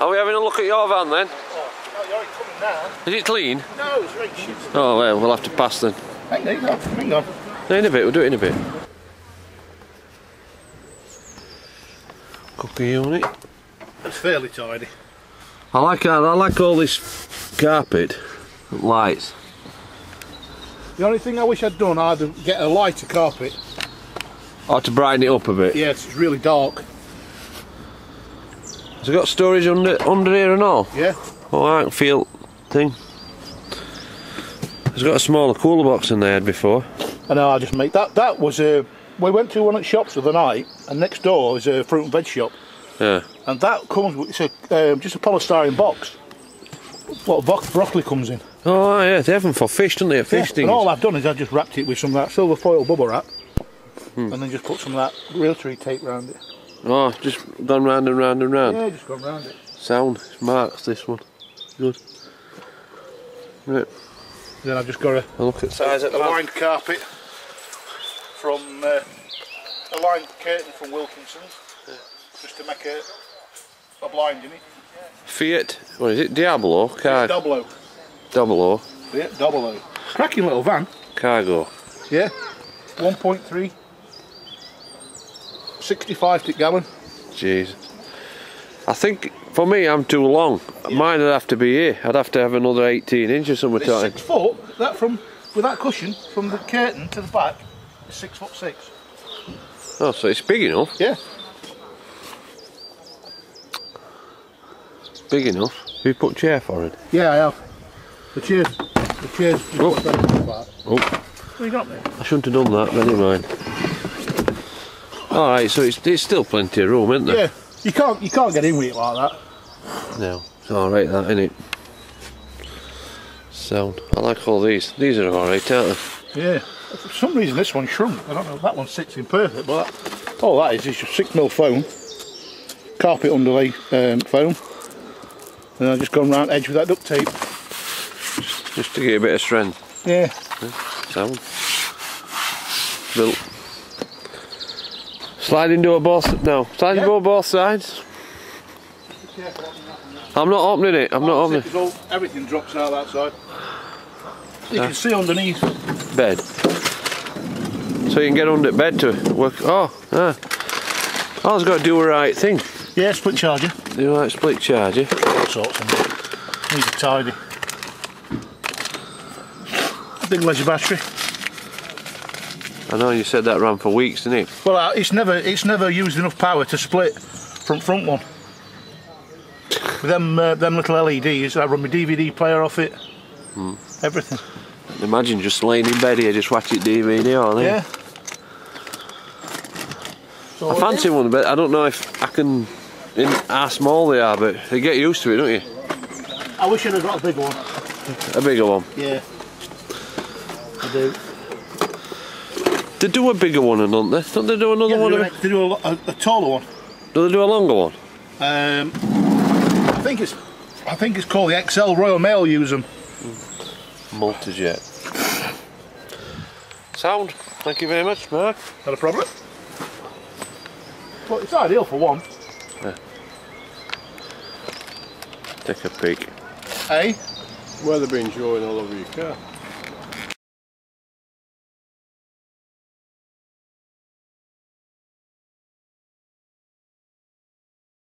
Are we having a look at your van then? Oh, oh you're coming now. Is it clean? No, it's. Oh well, we'll have to pass then. Hang on, hang on, hang on. In a bit, we'll do it in a bit. Cooker unit. It's fairly tidy. I like I like all this carpet lights. The only thing I wish I'd done, I'd get a lighter carpet. Or to brighten it up a bit. Yeah, it's really dark. Has it got storage under under here and all? Yeah. Oh, I can feel thing. It's got a smaller cooler box than they had before. I know, I just make that. That was a. we went to one of the shops the other night, and next door is a fruit and veg shop, Yeah. and that comes with it's a um, just a polystyrene box. What bro- broccoli comes in. Oh yeah, they have them for fish, don't they? Fish Yeah, things. and all I've done is I've just wrapped it with some of that silver foil bubble wrap, and then just put some of that Realtree tape round it. Oh, just gone round and round and round. Yeah, just gone round it. Sound. Marks this one. Good. Right. Then I've just got a, I'll look at size at a the lined carpet from uh, a lined curtain from Wilkinson's, just to make a a blind in it. Fiat. What is it? Doblo. Car- Double O. double O. Yeah, double O. Cracking little van. Cargo. Yeah. 1.3. 65 tick gallon. Jeez. I think for me, I'm too long. Mine would have to be here. I'd have to have another 18 inches. Somewhere It's talking. six foot. That from with that cushion from the curtain to the back is six foot six. Oh, so it's big enough. Yeah. It's Big enough. We put chair for it. Yeah, I have. The chairs. The chairs. Oh. got that in the back. Oh, What you got there? I shouldn't have done that. But never mind. All right, so it's, it's still plenty of room, isn't there? Yeah. You can't you can't get in with it like that. No, it's all right, that isn't it? Sound. I like all these. These are all right, aren't they? Yeah. For some reason this one shrunk. I don't know if that one sits in perfect, but that, all that is is just six mil foam, carpet underlay um, foam, and I've just gone round edge with that duct tape. Just to get a bit of strength. Yeah. Sound. Built. Sliding door both. No, sliding Yeah. door both sides. I'm not opening it. I'm not opening all, everything drops out that side. You can see underneath. bed. So you can get under the bed to work. Oh, ah. I was got to do a right thing. Yeah, split charger. Do a right split charger. All sorts of. Needs a tidy. Big leisure battery. I know you said that ran for weeks, didn't it? Well, uh, it's never it's never used enough power to split from front one. With them uh, them little LEDs, I run my DVD player off it. Everything. Imagine just laying in bed here, just watching DVD all day. Yeah. So, I fancy one, but I don't know if I can. In how small they are, but they get used to it, don't you? I wish I'd have got a big one. A bigger one. Yeah. I do. They do a bigger one, don't they? Don't they do another Yeah, one? they, of do, it? they do a, a, a taller one. Do they do a longer one? Um, I think it's I think it's called the XL Royal Mail use them. Multijet. Sound. Thank you very much, Mark. Not a problem. Well, it's ideal for one. Take a peek. Eh? Weather been showing all over your car.